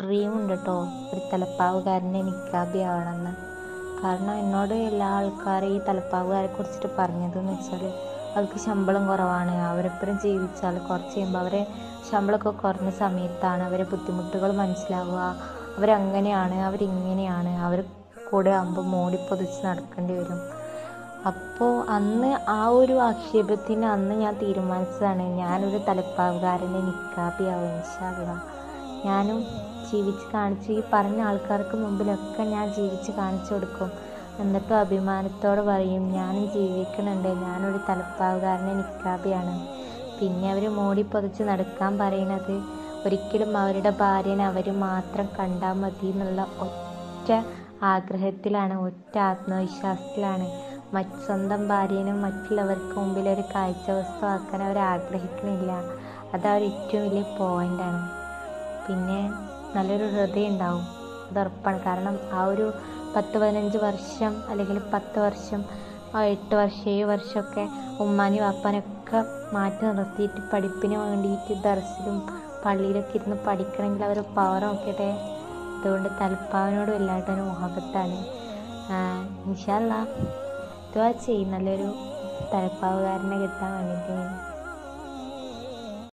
Dream ഉണ്ട് കേട്ടോ ഒരു തലപ്പാവുകാരനെ നിക്കാബി ആവണമെന്ന് കാരണം എന്നോട് എല്ലാ ആൾക്കാരും ഈ തലപ്പാവുകാരെ കുറിച്ചിട്ട് പറഞ്ഞതെന്ന് വെച്ചാൽ അവർക്ക് ശമ്പളം കുറവാണ്. അവരെപ്പോഴും ജീവിച്ചാൽ കുറച്ച് കഴിയുമ്പോൾ അവരെ ശമ്പളമൊക്കെ കുറഞ്ഞ സമയത്താണ് അവരെ ബുദ്ധിമുട്ടുകൾ മനസ്സിലാവുക. അവരങ്ങനെയാണ് അവരിങ്ങനെയാണ് അവർ കൂടെ ആകുമ്പോൾ മോടി പൊതിച്ച് നടക്കേണ്ടി വരും. അപ്പോൾ അന്ന് ആ ഒരു ആക്ഷേപത്തിന് അന്ന് ഞാൻ തീരുമാനിച്ചതാണ് ഞാനൊരു തലപ്പാവുകാരനെ നിക്കാബിയാവും ഇൻഷാല്ല ഞാനും ജീവിച്ച് കാണിച്ച് ഈ പറഞ്ഞ ആൾക്കാർക്ക് മുമ്പിലൊക്കെ ഞാൻ ജീവിച്ച് കാണിച്ചു കൊടുക്കും. എന്നിട്ടും അഭിമാനത്തോടെ പറയും ഞാനും ജീവിക്കണുണ്ട്. ഞാനൊരു തലപ്പാവുകാരനെ നിക്കാബിയാണ്. പിന്നെ അവർ മോടി നടക്കാൻ പറയണത് ഒരിക്കലും അവരുടെ ഭാര്യനെ അവർ മാത്രം കണ്ടാൽ മതി എന്നുള്ള ഒറ്റ ആഗ്രഹത്തിലാണ് ഒറ്റ ആത്മവിശ്വാസത്തിലാണ്. മറ്റ് സ്വന്തം ഭാര്യനും മറ്റുള്ളവർക്ക് മുമ്പിൽ ഒരു കാഴ്ച വസ്തു ആക്കാൻ അവർ ആഗ്രഹിക്കുന്നില്ല അത് ഏറ്റവും വലിയ പോയിന്റാണ് പിന്നെ നല്ലൊരു ഹൃദയം ഉണ്ടാവും. അത് ഉറപ്പാണ്. കാരണം ആ ഒരു പത്ത് പതിനഞ്ച് വർഷം അല്ലെങ്കിൽ പത്ത് വർഷം എട്ട് വർഷം ഏഴ് വർഷമൊക്കെ ഉമ്മാനും വാപ്പാനൊക്കെ മാറ്റി നിർത്തിയിട്ട് പഠിപ്പിന് വേണ്ടിയിട്ട് ദർസിലും പള്ളിയിലൊക്കെ ഇരുന്ന് പഠിക്കണമെങ്കിൽ അവർ പവർ നോക്കട്ടെ. അതുകൊണ്ട് തലപ്പാവിനോട് എല്ലാവരുടെ മുഹബത്താണ്. ഇൻഷാല്ല ഇതുവാ ചെയ്യും. നല്ലൊരു തലപ്പാവുകാരനെ കിട്ടാൻ വേണ്ടിയിട്ട്